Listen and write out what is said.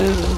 Ooh.